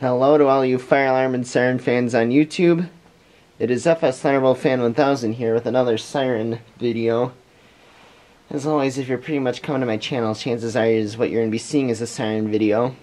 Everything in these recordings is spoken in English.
Hello to all you fire alarm and siren fans on YouTube. It is FS Thunderbolt Fan 1000 here with another siren video. As always, if you're pretty much coming to my channel, chances are is what you're going to be seeing is a siren video.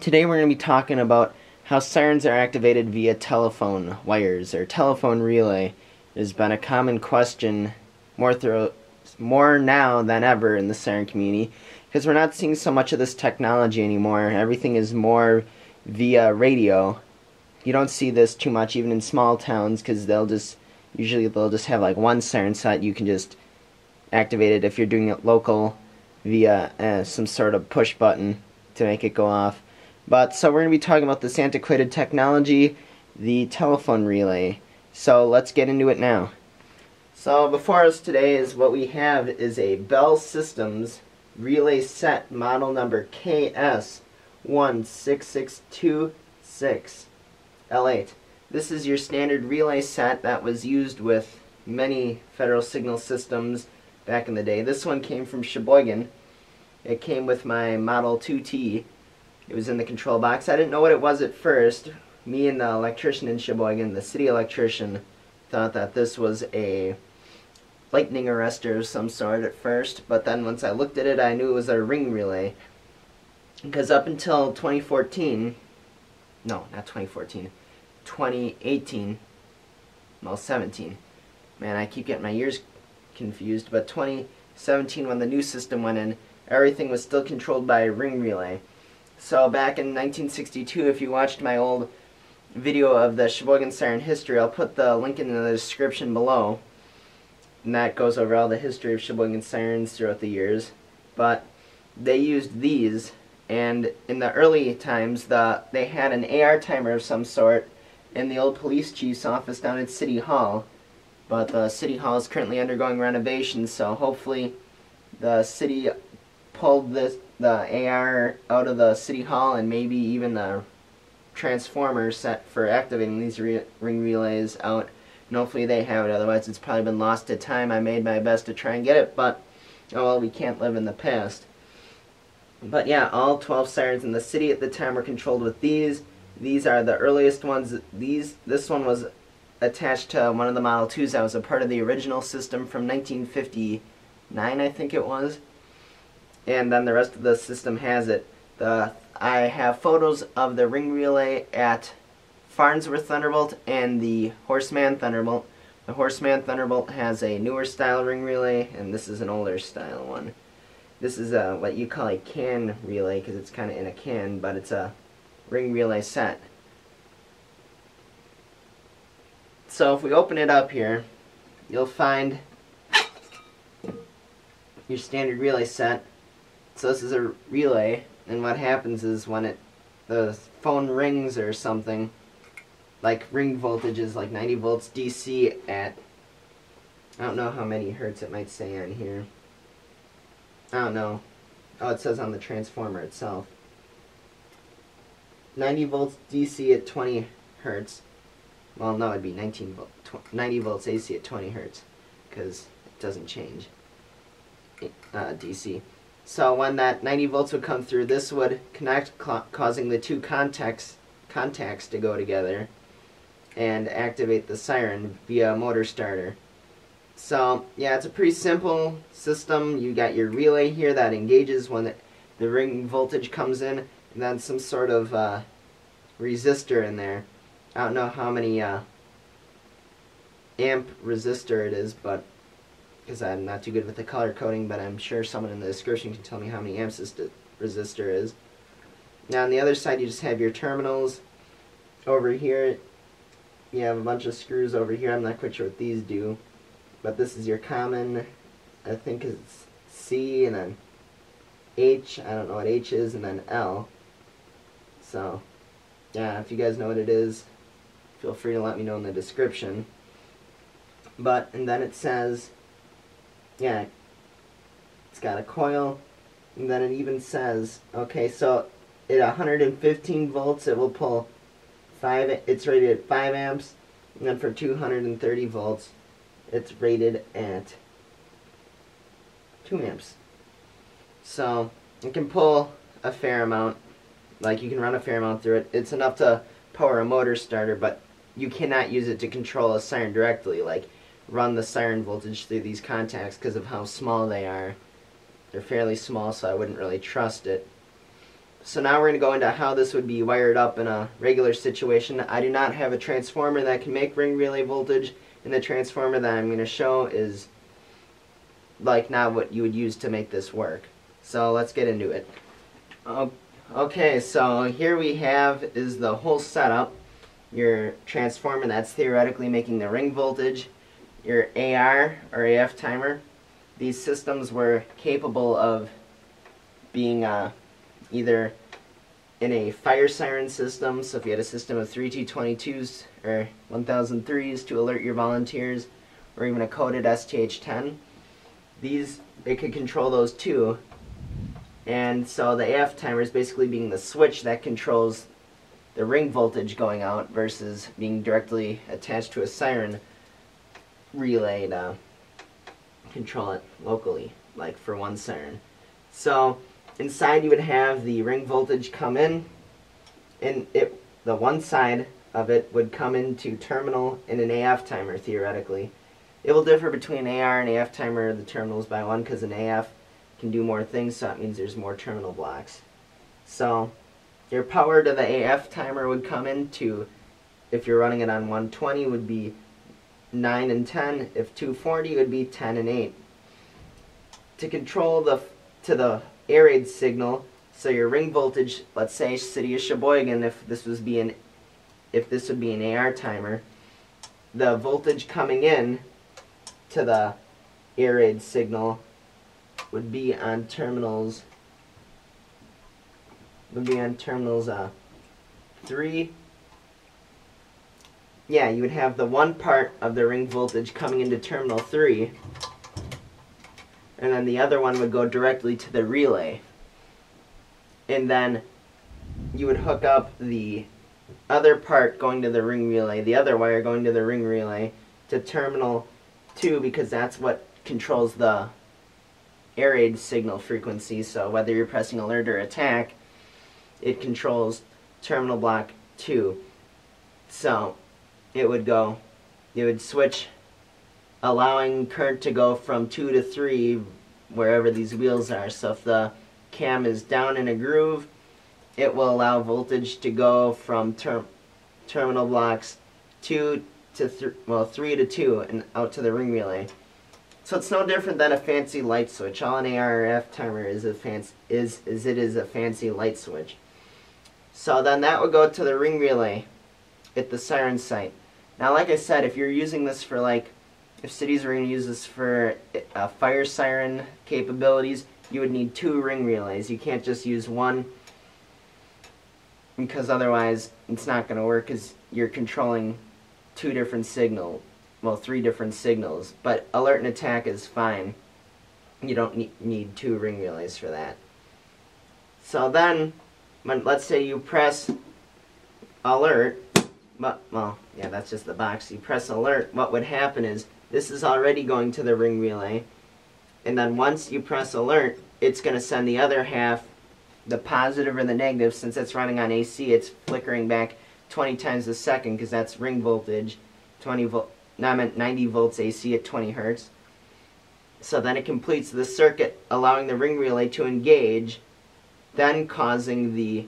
Today we're going to be talking about how sirens are activated via telephone wires or telephone relay. It has been a common question more through, more now than ever in the siren community because we're not seeing so much of this technology anymore. Everything is more via radio. You don't see this too much even in small towns because they'll just usually they'll just have like one siren set you can just activate it if you're doing it local via uh, some sort of push button to make it go off. But so we're going to be talking about this antiquated technology, the telephone relay. So let's get into it now. So before us today is what we have is a Bell Systems relay set model number KS16626 L8. This is your standard relay set that was used with many federal signal systems back in the day. This one came from Sheboygan. It came with my Model 2T it was in the control box. I didn't know what it was at first. Me and the electrician in Sheboygan, the city electrician, thought that this was a lightning arrestor of some sort at first, but then once I looked at it, I knew it was a ring relay. Because up until 2014, no, not 2014, 2018, well, 17. Man, I keep getting my years confused, but 2017, when the new system went in, everything was still controlled by a ring relay. So back in 1962, if you watched my old video of the Sheboygan Siren history, I'll put the link in the description below. And that goes over all the history of Sheboygan Sirens throughout the years. But they used these, and in the early times, the they had an AR timer of some sort in the old police chief's office down at City Hall. But the City Hall is currently undergoing renovations, so hopefully the city pulled this the AR out of the City Hall and maybe even the transformer set for activating these re ring relays out. And hopefully they have it, otherwise it's probably been lost to time. I made my best to try and get it, but oh well, we can't live in the past. But yeah, all 12 sirens in the city at the time were controlled with these. These are the earliest ones. These This one was attached to one of the Model 2s that was a part of the original system from 1959, I think it was and then the rest of the system has it. The I have photos of the ring relay at Farnsworth Thunderbolt and the Horace Mann Thunderbolt. The Horace Mann Thunderbolt has a newer style ring relay, and this is an older style one. This is a what you call a can relay because it's kind of in a can, but it's a ring relay set. So if we open it up here, you'll find your standard relay set so this is a relay, and what happens is when it the phone rings or something, like ring voltage is like 90 volts DC at, I don't know how many hertz it might say on here. I don't know. Oh, it says on the transformer itself. 90 volts DC at 20 hertz. Well, no, it'd be 19 volt, 90 volts AC at 20 hertz, because it doesn't change. Uh, DC. So when that 90 volts would come through, this would connect, causing the two contacts, contacts to go together and activate the siren via motor starter. So, yeah, it's a pretty simple system. You got your relay here that engages when the ring voltage comes in, and then some sort of uh, resistor in there. I don't know how many uh, amp resistor it is, but because I'm not too good with the color coding, but I'm sure someone in the description can tell me how many amps this resistor is. Now on the other side you just have your terminals. Over here you have a bunch of screws over here. I'm not quite sure what these do. But this is your common, I think it's C and then H, I don't know what H is, and then L. So, yeah, if you guys know what it is, feel free to let me know in the description. But, and then it says yeah, it's got a coil, and then it even says, okay, so at 115 volts, it will pull five. It's rated at five amps, and then for 230 volts, it's rated at two amps. So it can pull a fair amount. Like you can run a fair amount through it. It's enough to power a motor starter, but you cannot use it to control a siren directly. Like run the siren voltage through these contacts because of how small they are. They're fairly small, so I wouldn't really trust it. So now we're going to go into how this would be wired up in a regular situation. I do not have a transformer that can make ring relay voltage, and the transformer that I'm going to show is like not what you would use to make this work. So let's get into it. Okay, so here we have is the whole setup. Your transformer that's theoretically making the ring voltage, your AR or AF timer. These systems were capable of being uh, either in a fire siren system, so if you had a system of 3 T22s or 1003s to alert your volunteers, or even a coded STH-10, these, they could control those too. And so the AF timer is basically being the switch that controls the ring voltage going out versus being directly attached to a siren relay to uh, control it locally, like for one siren. So inside you would have the ring voltage come in, and it the one side of it would come into terminal in an AF timer theoretically. It will differ between AR and AF timer the terminals by one because an AF can do more things, so that means there's more terminal blocks. So your power to the AF timer would come into, if you're running it on 120, would be 9 and 10. If 240 would be 10 and 8. To control the to the air raid signal, so your ring voltage, let's say City of Sheboygan, if this was being if this would be an AR timer, the voltage coming in to the air raid signal would be on terminals would be on terminals uh, 3 yeah you would have the one part of the ring voltage coming into terminal 3 and then the other one would go directly to the relay and then you would hook up the other part going to the ring relay the other wire going to the ring relay to terminal 2 because that's what controls the air signal frequency. So whether you're pressing alert or attack, it controls terminal block 2. So it would go, it would switch, allowing current to go from 2 to 3 wherever these wheels are. So if the cam is down in a groove, it will allow voltage to go from ter terminal blocks 2 to, th well, 3 to 2 and out to the ring relay. So it's no different than a fancy light switch. All an ARF timer is a fancy is is it is a fancy light switch. So then that would go to the ring relay at the siren site. Now, like I said, if you're using this for like, if cities are going to use this for uh, fire siren capabilities, you would need two ring relays. You can't just use one because otherwise it's not going to work because you're controlling two different signal well, three different signals. But alert and attack is fine. You don't need, need two ring relays for that. So then, when, let's say you press alert, but, well, yeah, that's just the box. You press alert, what would happen is, this is already going to the ring relay, and then once you press alert, it's going to send the other half, the positive or the negative, since it's running on AC, it's flickering back 20 times a second, because that's ring voltage, 20 volt, now I'm at 90 volts AC at 20 hertz. So then it completes the circuit, allowing the ring relay to engage, then causing the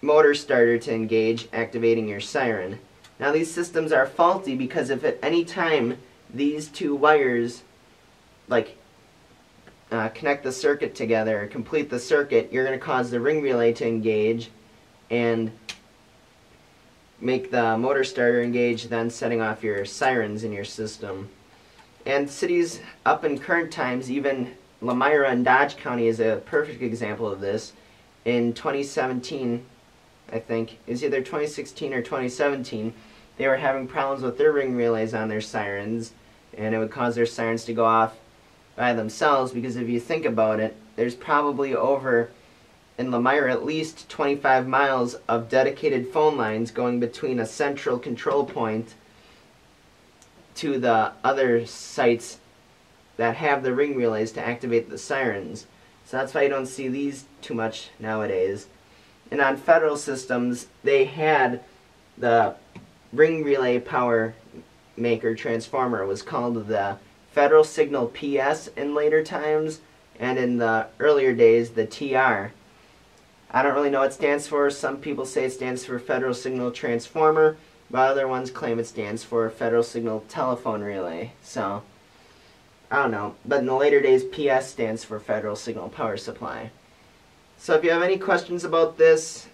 motor starter to engage, activating your siren. Now these systems are faulty because if at any time these two wires like uh, connect the circuit together, complete the circuit, you're going to cause the ring relay to engage and make the motor starter engage, then setting off your sirens in your system. And cities up in current times, even Lomira and Dodge County is a perfect example of this. In 2017, I think, is either 2016 or 2017, they were having problems with their ring relays on their sirens, and it would cause their sirens to go off by themselves because if you think about it, there's probably over in Lomira, at least 25 miles of dedicated phone lines going between a central control point to the other sites that have the ring relays to activate the sirens. So that's why you don't see these too much nowadays. And on federal systems, they had the ring relay power maker transformer it was called the Federal Signal PS in later times, and in the earlier days, the TR. I don't really know what it stands for. Some people say it stands for Federal Signal Transformer, but other ones claim it stands for Federal Signal Telephone Relay. So, I don't know. But in the later days, PS stands for Federal Signal Power Supply. So if you have any questions about this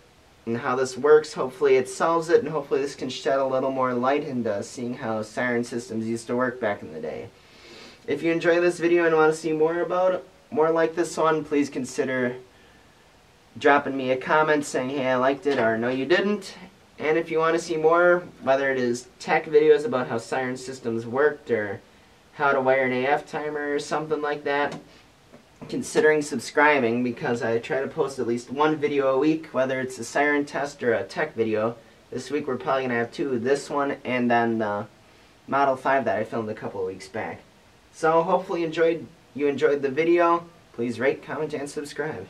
and how this works, hopefully it solves it, and hopefully this can shed a little more light into seeing how siren systems used to work back in the day. If you enjoy this video and want to see more about more like this one, please consider dropping me a comment saying, hey, I liked it, or no, you didn't. And if you want to see more, whether it is tech videos about how siren systems worked, or how to wire an AF timer, or something like that, considering subscribing because I try to post at least one video a week, whether it's a siren test or a tech video. This week we're probably going to have two, this one and then the Model 5 that I filmed a couple of weeks back. So hopefully enjoyed you enjoyed the video. Please rate, comment, and subscribe.